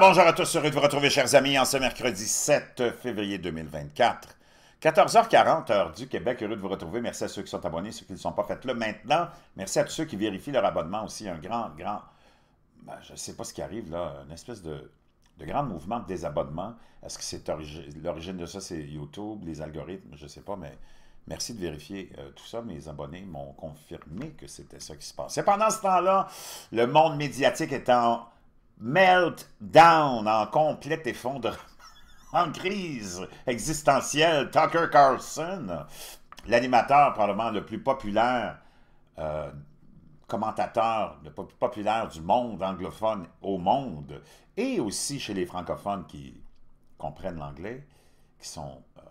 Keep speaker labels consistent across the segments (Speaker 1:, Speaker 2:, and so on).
Speaker 1: Bonjour à tous, heureux de vous retrouver, chers amis, en ce mercredi 7 février 2024. 14h40, heure du Québec, heureux de vous retrouver. Merci à ceux qui sont abonnés, ceux qui ne sont pas faits là maintenant. Merci à tous ceux qui vérifient leur abonnement aussi. Un grand, grand, ben, je ne sais pas ce qui arrive là, une espèce de, de grand mouvement de désabonnement. Est-ce que c'est l'origine de ça, c'est YouTube, les algorithmes, je ne sais pas, mais merci de vérifier euh, tout ça. Mes abonnés m'ont confirmé que c'était ça qui se passait. Pendant ce temps-là, le monde médiatique est en meltdown, en complète effondrement, en crise existentielle. Tucker Carlson, l'animateur probablement le plus populaire, euh, commentateur le plus populaire du monde anglophone au monde, et aussi chez les francophones qui comprennent l'anglais, qui sont euh,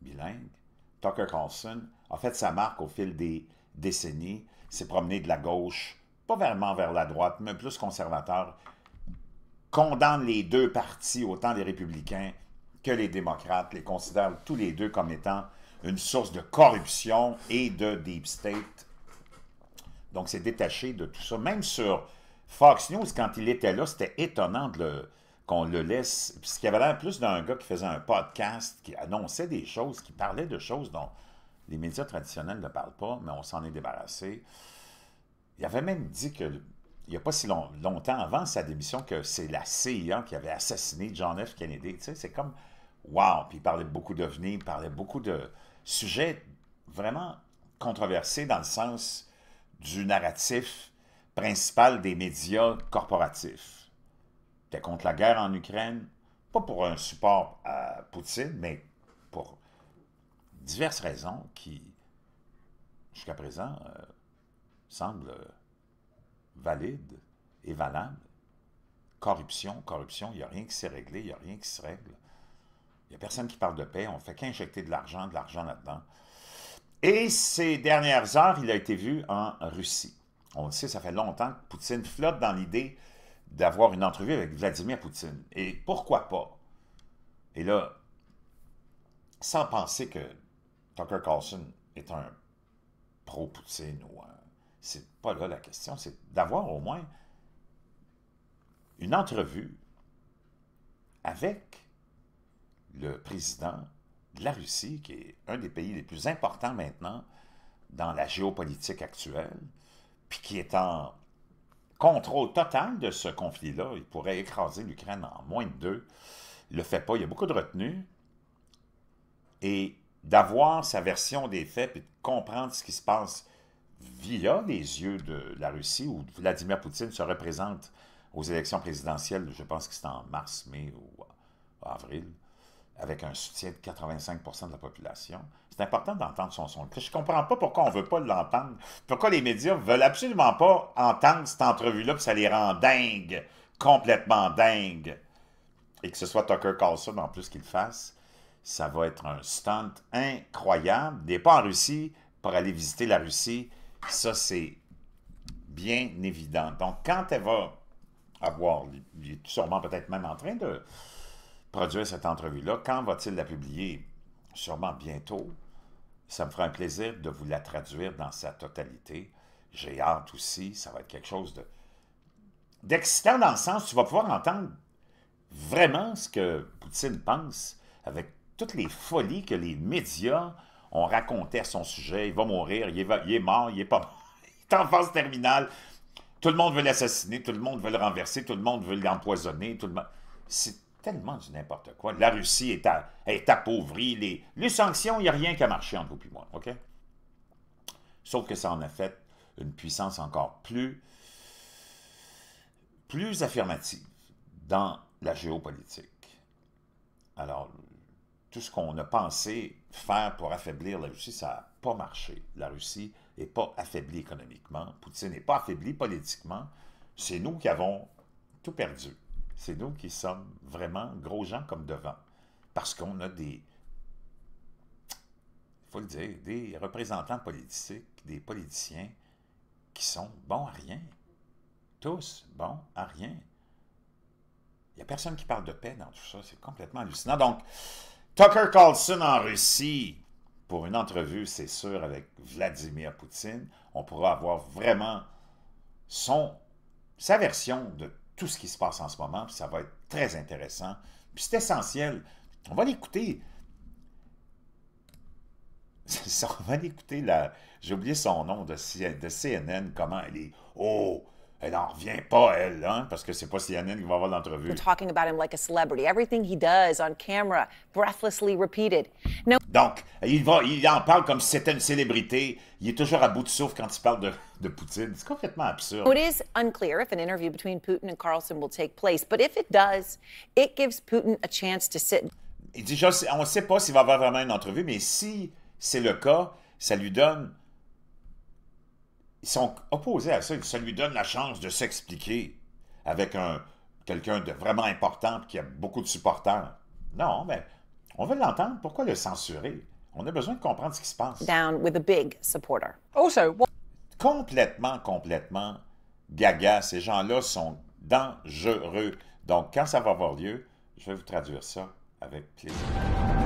Speaker 1: bilingues. Tucker Carlson a fait sa marque au fil des décennies, s'est promené de la gauche pas vraiment vers la droite, mais plus conservateur, condamne les deux partis, autant les républicains que les démocrates, les considèrent tous les deux comme étant une source de corruption et de deep state. Donc, c'est détaché de tout ça. Même sur Fox News, quand il était là, c'était étonnant qu'on le laisse, puisqu'il y avait l'air plus d'un gars qui faisait un podcast, qui annonçait des choses, qui parlait de choses dont les médias traditionnels ne parlent pas, mais on s'en est débarrassé. Il avait même dit que, il n'y a pas si longtemps avant sa démission, que c'est la CIA qui avait assassiné John F. Kennedy. Tu sais, c'est comme, wow! Puis il parlait beaucoup d'avenir, il parlait beaucoup de sujets vraiment controversés dans le sens du narratif principal des médias corporatifs. était contre la guerre en Ukraine, pas pour un support à Poutine, mais pour diverses raisons qui, jusqu'à présent, euh, semble valide et valable. Corruption, corruption, il n'y a rien qui s'est réglé, il n'y a rien qui se règle. Il n'y a personne qui parle de paix, on fait qu'injecter de l'argent, de l'argent là-dedans. Et ces dernières heures, il a été vu en Russie. On le sait, ça fait longtemps que Poutine flotte dans l'idée d'avoir une entrevue avec Vladimir Poutine. Et pourquoi pas? Et là, sans penser que Tucker Carlson est un pro-Poutine ou un c'est pas là la question, c'est d'avoir au moins une entrevue avec le président de la Russie, qui est un des pays les plus importants maintenant dans la géopolitique actuelle, puis qui est en contrôle total de ce conflit-là. Il pourrait écraser l'Ukraine en moins de deux. Il ne le fait pas. Il y a beaucoup de retenue. Et d'avoir sa version des faits, puis de comprendre ce qui se passe via les yeux de la Russie, où Vladimir Poutine se représente aux élections présidentielles, je pense que c'est en mars, mai ou avril, avec un soutien de 85% de la population. C'est important d'entendre son son. Je ne comprends pas pourquoi on ne veut pas l'entendre. Pourquoi les médias ne veulent absolument pas entendre cette entrevue-là, puis ça les rend dingues, complètement dingues. Et que ce soit Tucker Carlson en plus qu'il fasse, ça va être un stunt incroyable. N'est pas en Russie pour aller visiter la Russie ça, c'est bien évident. Donc, quand elle va avoir, il est sûrement peut-être même en train de produire cette entrevue-là, quand va-t-il la publier? Sûrement bientôt. Ça me fera un plaisir de vous la traduire dans sa totalité. J'ai hâte aussi, ça va être quelque chose de d'excitant dans le sens où tu vas pouvoir entendre vraiment ce que Poutine pense avec toutes les folies que les médias on racontait son sujet, il va mourir, il est, mort, il est pas mort, il est en phase terminale, tout le monde veut l'assassiner, tout le monde veut le renverser, tout le monde veut l'empoisonner, tout le monde... C'est tellement du n'importe quoi. La Russie est, est appauvrie, les, sanctions, il n'y a rien qui a marché entre vous et moi, OK? Sauf que ça en a fait une puissance encore plus, plus affirmative dans la géopolitique. Alors, tout ce qu'on a pensé faire pour affaiblir la Russie, ça n'a pas marché. La Russie n'est pas affaiblie économiquement. Poutine n'est pas affaibli politiquement. C'est nous qui avons tout perdu. C'est nous qui sommes vraiment gros gens comme devant. Parce qu'on a des, il faut le dire, des représentants politiques, des politiciens qui sont bons à rien. Tous bons à rien. Il n'y a personne qui parle de paix dans tout ça. C'est complètement hallucinant. Donc, Tucker Carlson en Russie pour une entrevue, c'est sûr, avec Vladimir Poutine. On pourra avoir vraiment sa version de tout ce qui se passe en ce moment, puis ça va être très intéressant. Puis c'est essentiel. On va l'écouter. On va l'écouter, la... j'ai oublié son nom de, de CNN, comment elle est. Oh, elle n'en revient pas, elle, hein, parce que c'est pas CNN qui va avoir l'entrevue.
Speaker 2: talking about him like a celebrity. Everything he does on camera, breathlessly repeated. No.
Speaker 1: Donc, il, va, il en parle comme si c'était une célébrité. Il est toujours à bout de souffle quand il parle de, de Poutine. C'est complètement absurde.
Speaker 2: It is unclear if an interview between Putin and Carlson will take place, but if it does, it gives Putin a chance to sit.
Speaker 1: Il dit, on ne sait pas s'il va avoir vraiment une entrevue, mais si c'est le cas, ça lui donne ils sont opposés à ça. Ça lui donne la chance de s'expliquer avec un quelqu'un de vraiment important qui a beaucoup de supporters. Non, mais on veut l'entendre. Pourquoi le censurer? On a besoin de comprendre ce qui se passe.
Speaker 2: Down with a big supporter.
Speaker 1: Also, complètement, complètement gaga. Ces gens-là sont dangereux. Donc, quand ça va avoir lieu, je vais vous traduire ça avec plaisir.